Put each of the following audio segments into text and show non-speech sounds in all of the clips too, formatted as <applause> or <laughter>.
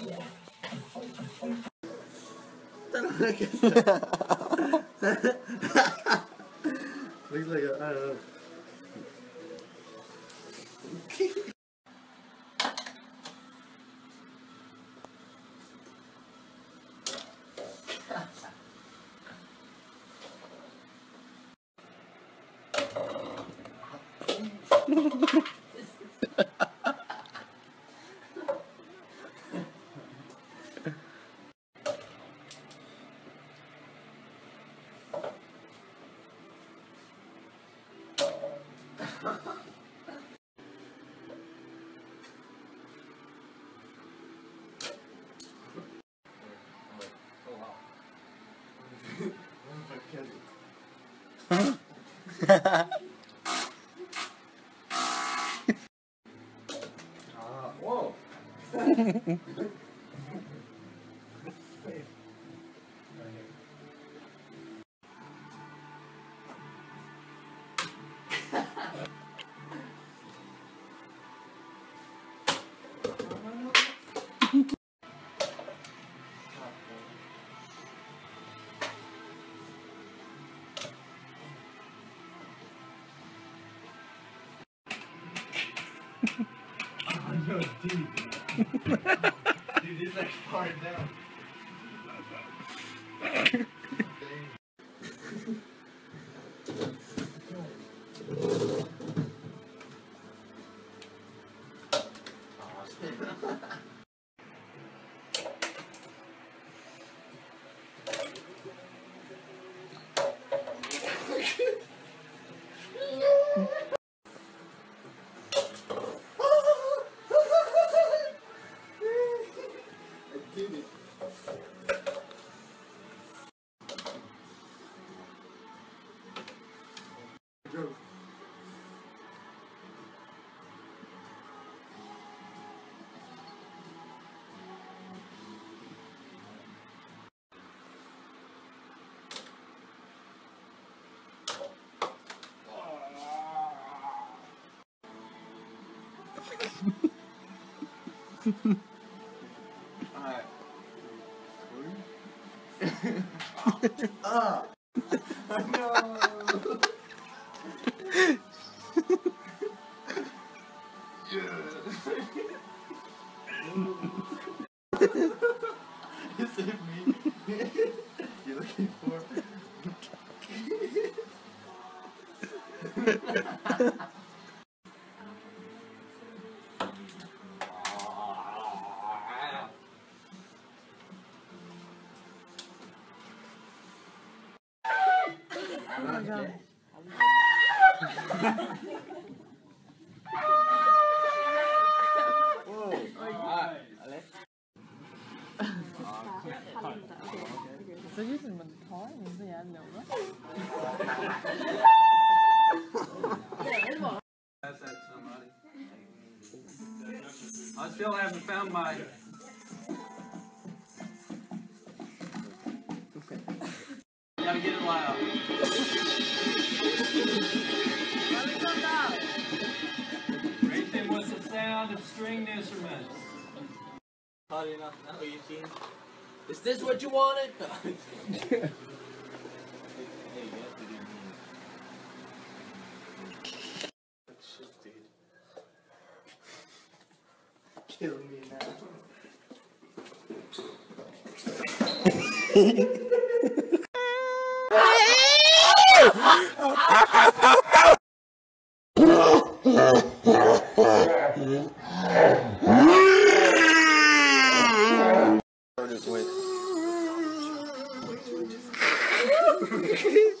Looks like a, I don't know. <laughs> <laughs> Ah, whoa. <laughs> dude. dude, this like far down. I <laughs> <laughs> Alright. <laughs> <laughs> ah! <laughs> no! I still haven't found my. Gotta get it loud. Racing with the sound of stringed instruments. Hot enough now, Eugene. Is this what you wanted? <laughs> Shit, dude. Kill me now. <laughs> With. <laughs>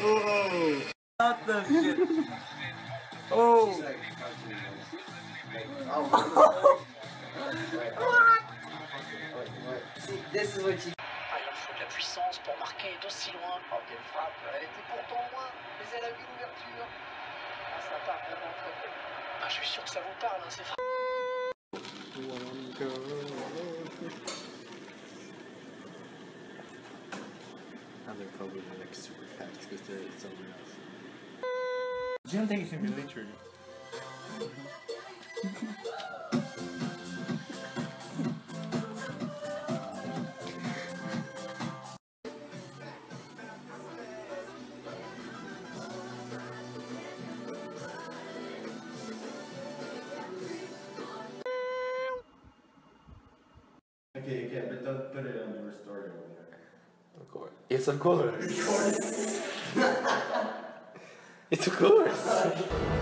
Oh! What the shit? Oh! what faut de la puissance pour marquer d'aussi loin. Oh, Elle était mais elle a l'ouverture. Ah. Ah, je suis sûr que ça vous parle, hein. Now they're probably like super fast because they're somewhere else. You don't think it's in military? Okay, okay, but don't put it on your story over there. Of course. Yes, of course. it's of course.